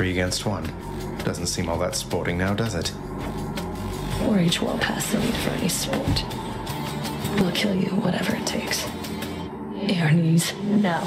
three against one. Doesn't seem all that sporting now, does it? Or age well past the need for any sport. We'll kill you, whatever it takes. Erinyes, now.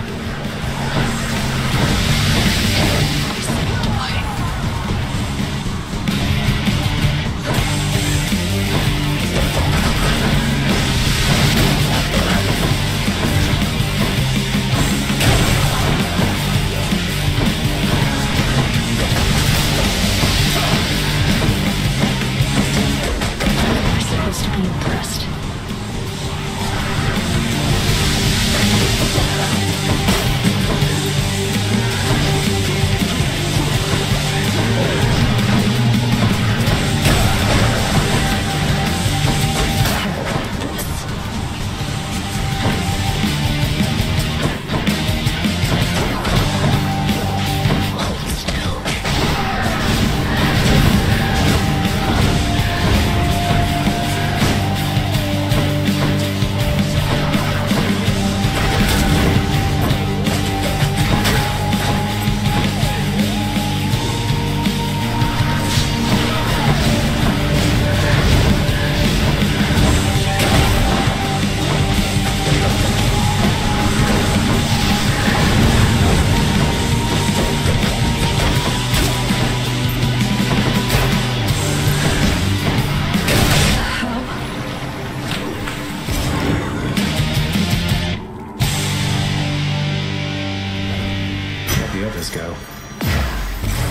The others go?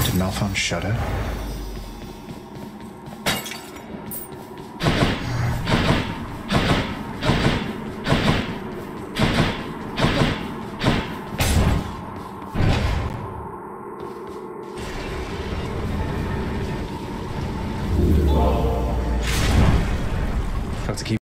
Did Malphon shudder?